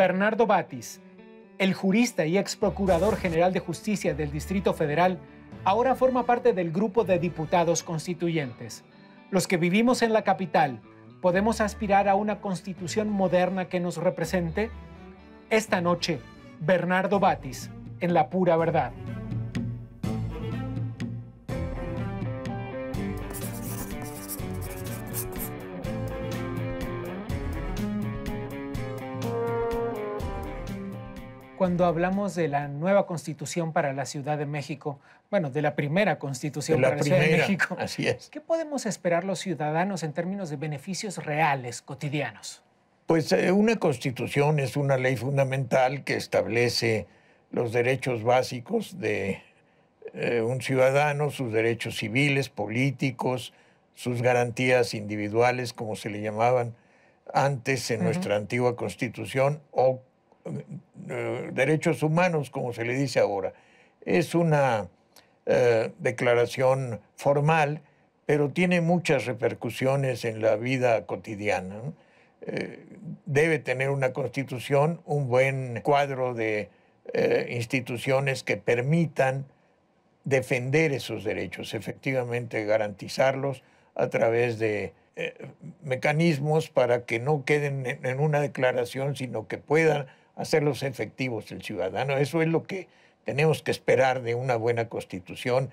Bernardo Batis, el jurista y ex procurador general de justicia del Distrito Federal, ahora forma parte del grupo de diputados constituyentes. Los que vivimos en la capital, ¿podemos aspirar a una constitución moderna que nos represente? Esta noche, Bernardo Batis, en La Pura Verdad. Cuando hablamos de la nueva constitución para la Ciudad de México, bueno, de la primera constitución para la Ciudad de México, así es. ¿qué podemos esperar los ciudadanos en términos de beneficios reales, cotidianos? Pues eh, una constitución es una ley fundamental que establece los derechos básicos de eh, un ciudadano, sus derechos civiles, políticos, sus garantías individuales, como se le llamaban antes en nuestra antigua constitución, o eh, derechos humanos, como se le dice ahora. Es una eh, declaración formal, pero tiene muchas repercusiones en la vida cotidiana. Eh, debe tener una constitución, un buen cuadro de instituciones que permitan defender esos derechos, efectivamente garantizarlos a través de mecanismos para que no queden en una declaración, sino que puedan hacerlos efectivos el ciudadano. Eso es lo que tenemos que esperar de una buena constitución,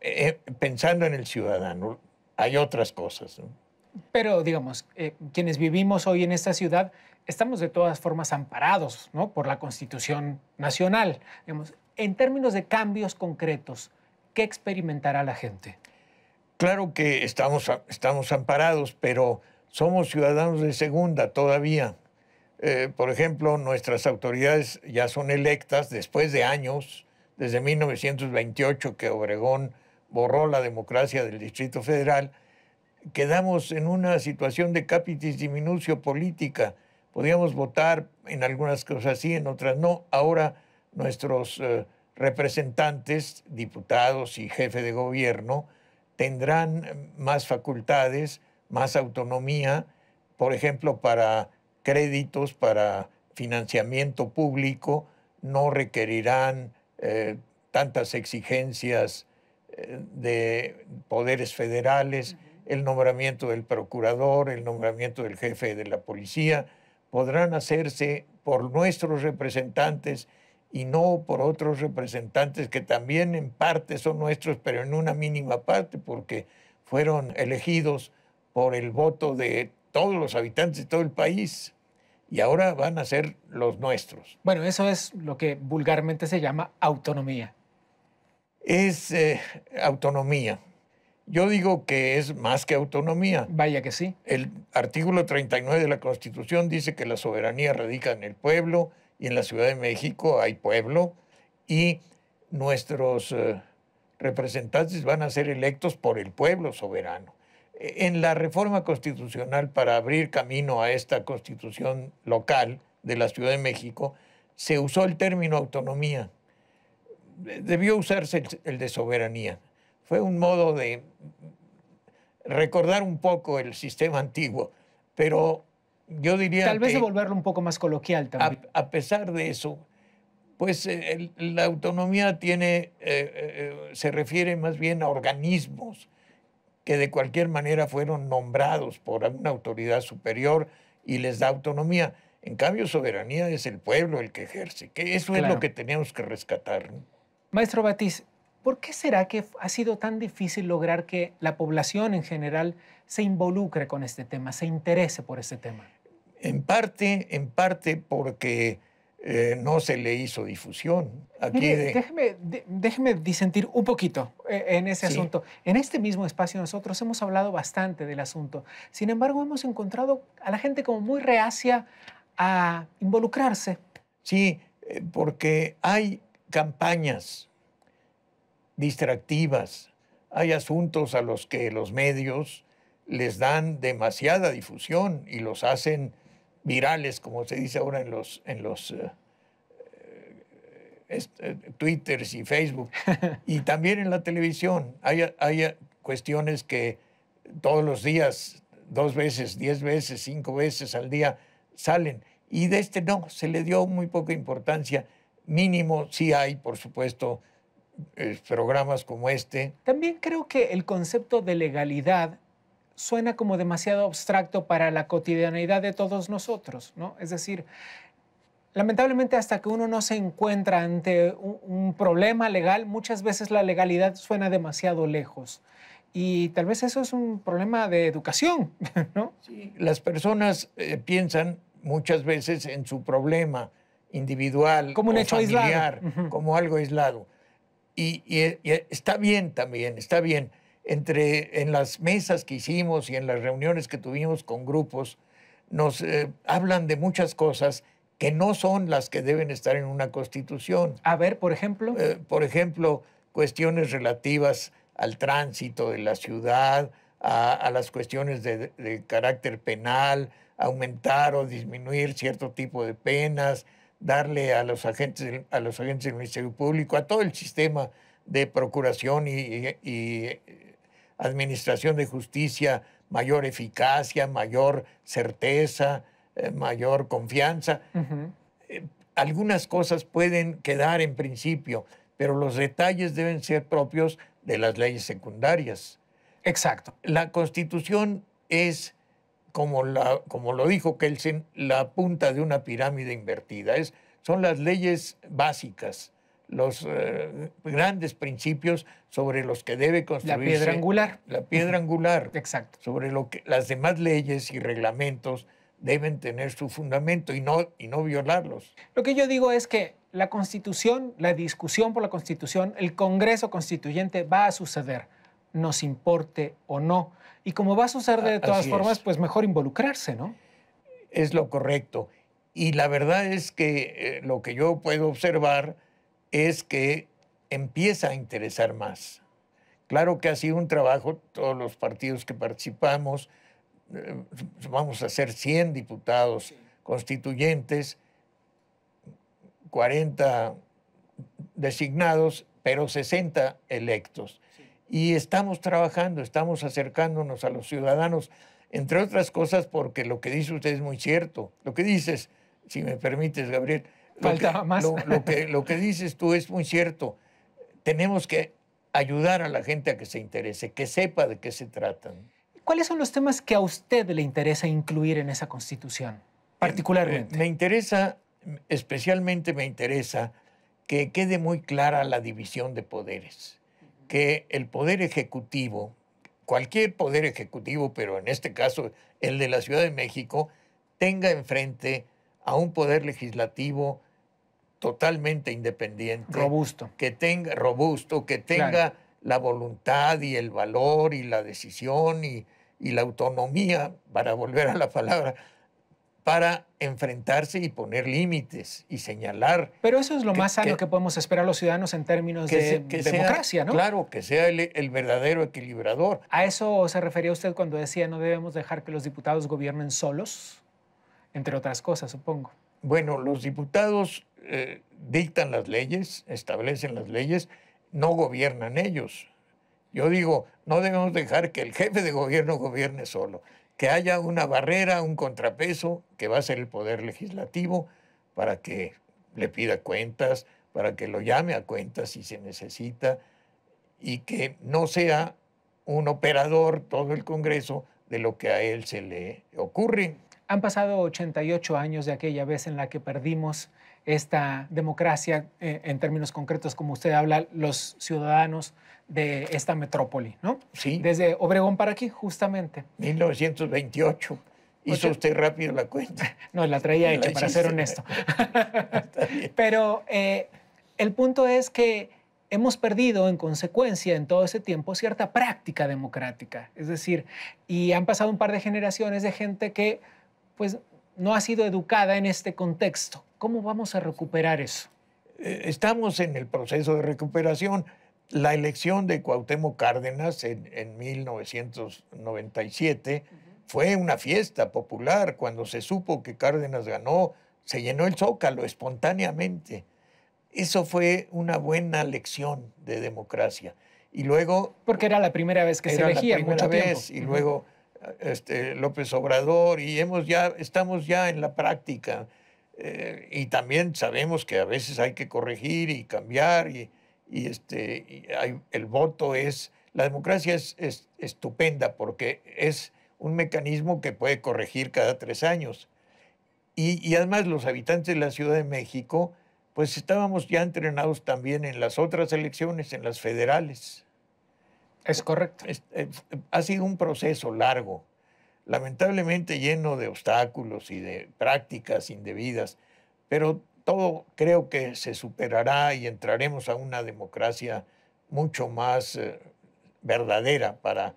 eh, pensando en el ciudadano. Hay otras cosas. Pero, digamos, eh, quienes vivimos hoy en esta ciudad estamos de todas formas amparados ¿no? por la Constitución Nacional. en términos de cambios concretos, ¿qué experimentará la gente? Claro que estamos, estamos amparados, pero somos ciudadanos de segunda todavía. Eh, por ejemplo, nuestras autoridades ya son electas después de años, desde 1928 que Obregón borró la democracia del Distrito Federal, quedamos en una situación de capitis diminutio política. Podíamos votar en algunas cosas sí, en otras no. Ahora nuestros eh, representantes, diputados y jefe de gobierno tendrán más facultades, más autonomía, por ejemplo, para créditos para financiamiento público no requerirán eh, tantas exigencias eh, de poderes federales, el nombramiento del procurador, el nombramiento del jefe de la policía, podrán hacerse por nuestros representantes y no por otros representantes que también en parte son nuestros, pero en una mínima parte, porque fueron elegidos por el voto de todos los habitantes de todo el país y ahora van a ser los nuestros. Bueno, eso es lo que vulgarmente se llama autonomía. Es eh, autonomía. Yo digo que es más que autonomía. Vaya que sí. El artículo 39 de la Constitución dice que la soberanía radica en el pueblo y en la Ciudad de México hay pueblo y nuestros eh, representantes van a ser electos por el pueblo soberano en la reforma constitucional para abrir camino a esta constitución local de la Ciudad de México, se usó el término autonomía. Debió usarse el de soberanía. Fue un modo de recordar un poco el sistema antiguo, pero yo diría... Tal vez de volverlo un poco más coloquial también. A, pesar de eso, pues eh, la autonomía tiene, eh, eh, se refiere más bien a organismos, que de cualquier manera fueron nombrados por una autoridad superior y les da autonomía. En cambio, soberanía es el pueblo el que ejerce, que eso es lo que tenemos que rescatar. Maestro Batiz, ¿por qué será que ha sido tan difícil lograr que la población en general se involucre con este tema, se interese por este tema? En parte, en parte porque eh, no se le hizo difusión. Aquí déjeme, déjeme, disentir un poquito eh, en ese asunto. En este mismo espacio nosotros hemos hablado bastante del asunto. Sin embargo, hemos encontrado a la gente como muy reacia a involucrarse. Sí, eh, porque hay campañas distractivas, hay asuntos a los que los medios les dan demasiada difusión y los hacen virales, como se dice ahora en los, en los eh, este, Twitter y Facebook, y también en la televisión. Hay, hay cuestiones que todos los días, dos veces, diez veces, cinco veces al día salen. Y de este no, se le dio muy poca importancia. Mínimo, sí hay, por supuesto, eh, programas como este. También creo que el concepto de legalidad suena como demasiado abstracto para la cotidianidad de todos nosotros, ¿no? Es decir, lamentablemente hasta que uno no se encuentra ante un, problema legal, muchas veces la legalidad suena demasiado lejos. Y tal vez eso es un problema de educación, ¿no? Sí, las personas eh, piensan muchas veces en su problema individual como un hecho familiar, aislado. como algo aislado. Y, está bien también, está bien. Entre, en las mesas que hicimos y en las reuniones que tuvimos con grupos, nos eh, hablan de muchas cosas que no son las que deben estar en una constitución. A ver, por ejemplo. Eh, por ejemplo, cuestiones relativas al tránsito de la ciudad, a, las cuestiones de, de, carácter penal, aumentar o disminuir cierto tipo de penas, darle a los agentes, a los agentes del Ministerio Público, a todo el sistema de procuración y, eh, administración de justicia mayor eficacia, mayor certeza, eh, mayor confianza. Eh, algunas cosas pueden quedar en principio, pero los detalles deben ser propios de las leyes secundarias. Exacto. La Constitución es como, la, como lo dijo Kelsen, la punta de una pirámide invertida. Es, son las leyes básicas, los eh, grandes principios sobre los que debe construirse. La piedra angular. La piedra angular. Exacto. Sobre lo que las demás leyes y reglamentos deben tener su fundamento y no, y no violarlos. Lo que yo digo es que la Constitución, la discusión por la Constitución, el Congreso Constituyente va a suceder, nos importe o no. Y como va a suceder de todas formas, pues mejor involucrarse, ¿no? Es lo correcto. Y la verdad es que eh, lo que yo puedo observar es que empieza a interesar más. Claro que ha sido un trabajo, todos los partidos que participamos, eh, vamos a ser 100 diputados constituyentes, 40 designados, pero 60 electos y estamos trabajando, estamos acercándonos a los ciudadanos, entre otras cosas porque lo que dice usted es muy cierto. Lo que dices, si me permites, Gabriel, lo Faltaba más. Lo, que, lo que dices tú es muy cierto. Tenemos que ayudar a la gente a que se interese, que sepa de qué se tratan. ¿Cuáles son los temas que a usted le interesa incluir en esa constitución, particularmente? me interesa, especialmente me interesa que quede muy clara la división de poderes que el poder ejecutivo, cualquier poder ejecutivo, pero en este caso el de la Ciudad de México, tenga enfrente a un poder legislativo totalmente independiente. Robusto. Que tenga, robusto, que tenga la voluntad y el valor y la decisión y, y la autonomía, para volver a la palabra, para enfrentarse y poner límites y señalar. Pero eso es lo más sano que, podemos esperar los ciudadanos en términos de democracia, ¿no? Claro, que sea el, verdadero equilibrador. ¿A eso se refería usted cuando decía no debemos dejar que los diputados gobiernen solos? Entre otras cosas, supongo. Bueno, los diputados eh, dictan las leyes, establecen las leyes, no gobiernan ellos. Yo digo, no debemos dejar que el jefe de gobierno gobierne solo que haya una barrera, un contrapeso, que va a ser el Poder Legislativo, para que le pida cuentas, para que lo llame a cuentas si se necesita, y que no sea un operador todo el Congreso de lo que a él se le ocurre. Han pasado 88 años de aquella vez en la que perdimos esta democracia, eh, en términos concretos, como usted habla, los ciudadanos de esta metrópoli, ¿no? Sí. Desde Obregón para aquí, justamente. 1928. Hizo usted rápido la cuenta. No, la traía hecha, para ser honesto. Pero eh, el punto es que hemos perdido en consecuencia en todo ese tiempo cierta práctica democrática. Es decir, y han pasado un par de generaciones de gente que pues no ha sido educada en este contexto. ¿Cómo vamos a recuperar eso? Eh, estamos en el proceso de recuperación. La elección de Cuauhtémoc Cárdenas en, 1997 fue una fiesta popular. Cuando se supo que Cárdenas ganó, se llenó el zócalo espontáneamente. Eso fue una buena lección de democracia. Y luego... Porque era la primera vez que se elegía, mucho vez, Y luego este, López Obrador, y hemos ya, estamos ya en la práctica. Eh, y también sabemos que a veces hay que corregir y cambiar, y, este, el voto es... La democracia es, es estupenda porque es un mecanismo que puede corregir cada tres años. Y, además los habitantes de la Ciudad de México, pues estábamos ya entrenados también en las otras elecciones, en las federales. Es correcto. ha sido un proceso largo, lamentablemente lleno de obstáculos y de prácticas indebidas, pero todo creo que se superará y entraremos a una democracia mucho más eh, verdadera, para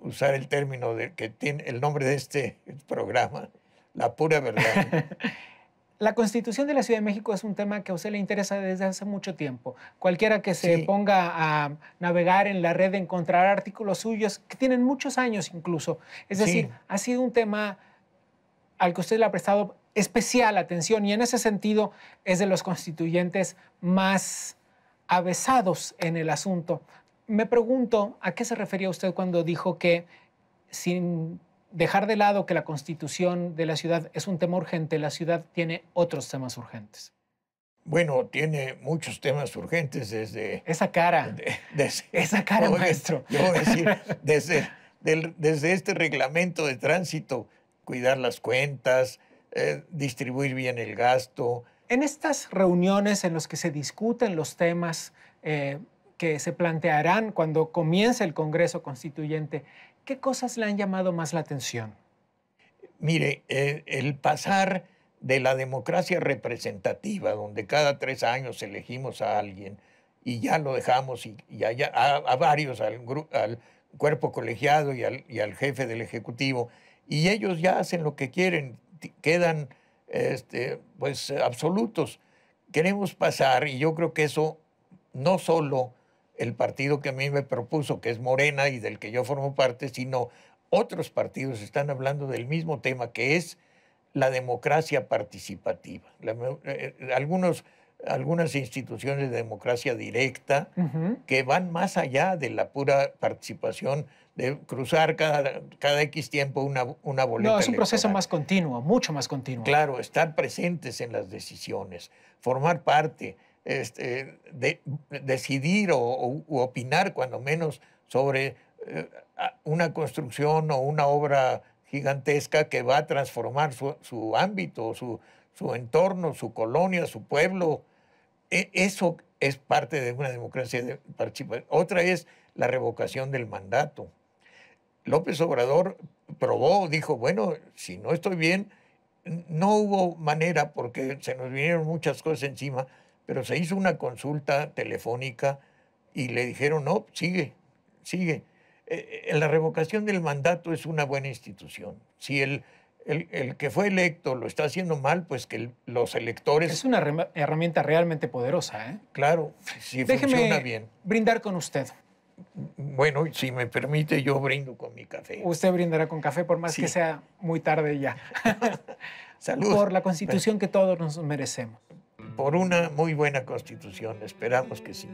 usar el término de, que tiene el nombre de este programa, la pura verdad. La constitución de la Ciudad de México es un tema que a usted le interesa desde hace mucho tiempo. Cualquiera que se ponga a navegar en la red encontrará artículos suyos que tienen muchos años incluso. Es decir, ha sido un tema al que usted le ha prestado especial atención y en ese sentido es de los constituyentes más avesados en el asunto. Me pregunto, ¿a qué se refería usted cuando dijo que sin dejar de lado que la constitución de la ciudad es un tema urgente, la ciudad tiene otros temas urgentes. Bueno, tiene muchos temas urgentes desde... Esa cara. esa cara, maestro. Yo decir, desde, desde este reglamento de tránsito, cuidar las cuentas, eh, distribuir bien el gasto. En estas reuniones en las que se discuten los temas eh, que se plantearán cuando comience el Congreso Constituyente, ¿qué cosas le han llamado más la atención? Mire, eh, el pasar de la democracia representativa, donde cada tres años elegimos a alguien y ya lo dejamos y, a, varios, al, cuerpo colegiado y al, y al, jefe del Ejecutivo, y ellos ya hacen lo que quieren, quedan este, pues, absolutos. Queremos pasar, y yo creo que eso no solo el partido que a mí me propuso, que es Morena y del que yo formo parte, sino otros partidos están hablando del mismo tema, que es la democracia participativa. Eh, algunos, algunas instituciones de democracia directa que van más allá de la pura participación de cruzar cada, cada X tiempo una, una boleta. No, es un proceso más continuo, mucho más continuo. Claro, estar presentes en las decisiones, formar parte este, de, decidir o, opinar cuando menos sobre eh, una construcción o una obra gigantesca que va a transformar su, ámbito, su, su, entorno, su colonia, su pueblo. E, eso es parte de una democracia participativa. Otra es la revocación del mandato. López Obrador probó, dijo, bueno, si no estoy bien, no hubo manera porque se nos vinieron muchas cosas encima, pero se hizo una consulta telefónica y le dijeron, no, sigue, sigue. Eh, eh, la revocación del mandato es una buena institución. Si el, el, que fue electo lo está haciendo mal, pues que los electores... Es una herramienta realmente poderosa, ¿eh? Claro, si funciona bien. brindar con usted. Bueno, si me permite, yo brindo con mi café. Usted brindará con café, por más que sea muy tarde ya. Salud. Por la constitución que todos nos merecemos por una muy buena constitución. Esperamos que sí.